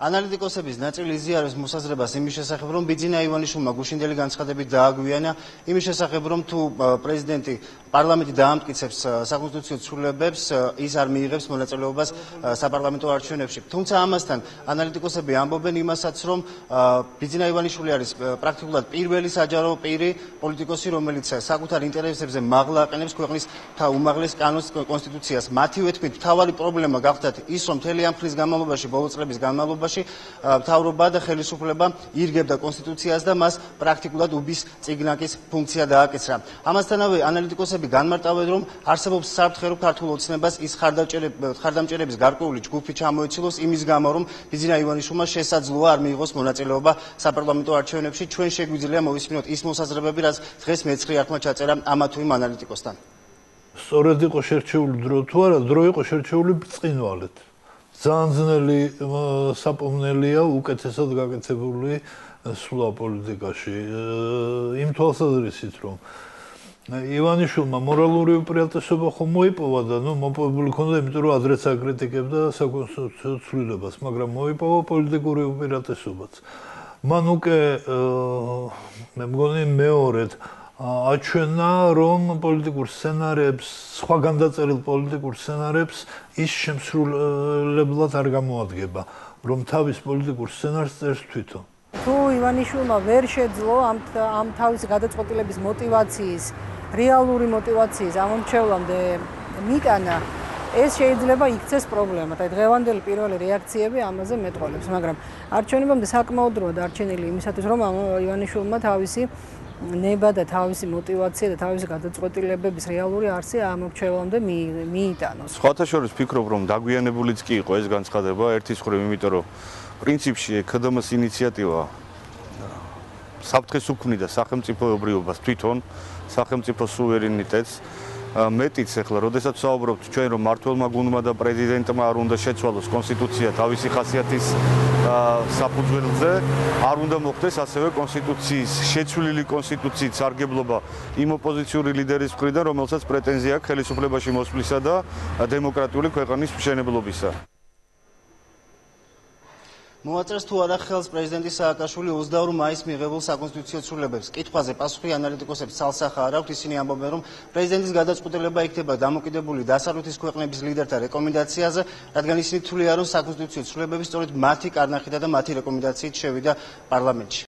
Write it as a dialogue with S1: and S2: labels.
S1: ანალიტიკოსების ნაწილი იზიარებს მოსაზრებას იმის შესახებ, რომ ბიძინა ივანიშვილმა გუშინდელი განცხადებით დააგვიანა იმის შესახებ, რომ თუ პრეზიდენტი პარლამენტი დაამტკიცებს საკონსტიტუციო ცვლილებებს, ის არ მიიღებს მონაწილეობას საპარლამენტო არჩევნებში. თუმცა ამასთან ანალიტიკოსები ამბობენ იმასაც, რომ ბიძინა ივანიშვილი არის პრაქტიკულად პირველი საჯარო პირი პოლიტიკოსი, რომელიც საკუთარ ინტერესებზე მაღლა აყენებს ქვეყნის უმაღლეს კანონს კონსტიტუციას. მათივე თქმით, მთავარი პრობლემა გახდათ ის, რომ მთელი ამ ხნის განმავლობაში, ბოლო წლების განმავლობაში შემთხვევაში მთავრობა და ხელისუფლება ირგებდა კონსტიტუციას და მას პრაქტიკულად უბის ციგნაკის ფუნქცია დააკისრა. ამასთანავე ანალიტიკოსები განმარტავენ, რომ არსებობს საფრთხე, რომ ქართულ ოცნებას ის ხარდამჭერების გარკვეული ჯგუფი ჩამოეცილოს იმის გამო, რომ ბიზნა ივანიშვილმა შესაძლოა არ მიიღოს მონაწილეობა საპარლამენტო არჩევნებში. ჩვენ შეგვიძლია მოვისმინოთ ის მოსაზრებები, რაც დღეს მეცხრიათმა ჩაწერა ამა თუ იმ ანალიტიკოსთან.
S2: სწორედ იყო შერჩეული დრო თუ არა, დრო იყო შერჩეული ბრწყინვალეთ. ძალიან ძნელი საპოვნელია უკეთესად გაკეთებული სულა პოლიტიკაში. იმ თვალსაზრისით რომ ივანიშვილმა მორალური უპირატესობა ხომ მოიპოვა და ნუ მოპოვებული ქონდა იმიტომ რომ ადრეც აკრიტიკებდა საკონსტიტუციო ცვლილებას მაგრამ მოიპოვა პოლიტიკური უპირატესობაც. მან უკვე მე მგონი მეორედ აჩვენა, რომ პოლიტიკურ სცენარებს, სხვა განდაწერილ პოლიტიკურ სცენარებს ის შემსრულებლად არ გამოადგება, რომ თავის პოლიტიკურ სცენარს წერს თვითონ.
S3: თუ ივანიშვილმა ვერ შეძლო ამ ამ თავის გადაწყვეტილების мотиваციის, რეალური мотиваციის ამომრჩევლამდე მიტანა, ეს შეიძლება იქცეს პრობლემად. აი დღევანდელი პირველი რეაქციები ამაზე მეტყოლებს, მაგრამ არჩევნებამდე საკმაოდ დროა დარჩენილი იმისათვის, რომ ივანიშვილმა თავისი ნება და თავისი мотиваცია და თავისი გადაწყვეტილებების რეალური არსი ამ მრჩევლამდე
S4: მიიტანოს. სხვათაშორის ფიქრობ, რომ დაგვიანებულიც კი იყო ეს განცხადება ერთის ხრივ, იმიტომ რომ პრინციპში კდმ-ს ინიციატივა საფრთხეს უქმნიდა სახელმწიფოებრიობას თვითონ, სახელმწიფო სუვერენიტეტს მეტიც ახლა, როდესაც საუბრობთ ჩვენ რომ მართლმა გუნდმა და პრეზიდენტმა არ უნდა შეცვალოს კონსტიტუცია თავისი ხასიათის საფუძველზე, არ უნდა მოხდეს ასევე კონსტიტუციის შეცვლილი კონსტიტუციის სარგებლობა იმ ოპოზიციური ლიდერის მხრიდან, რომელსაც პრეტენზია აქვს ხელისუფლებაში მოსვლისა და დემოკრატიული ქვეყნის მშენებლობისა.
S1: მოაწეს თუ არა ხელს პრეზიდენტი სააკაშვილი 22 მაისს მიღებულ საკონსტიტუციო ცვლილებებს. კითხვაზე პასუხი ანალიტიკოსებს ცალსახა არ აქვს, ისინი ამბობენ, რომ პრეზიდენტის გადაწყვეტილება იქნება დამოკიდებული დასავლეთის ქვეყნების ლიდერთა რეკომენდაციაზე, რადგან ისინი თვლიან, რომ საკონსტიტუციო ცვლილებები სწორედ მათი კარნახითა და მათი რეკომენდაციით შევიდა პარლამენტში.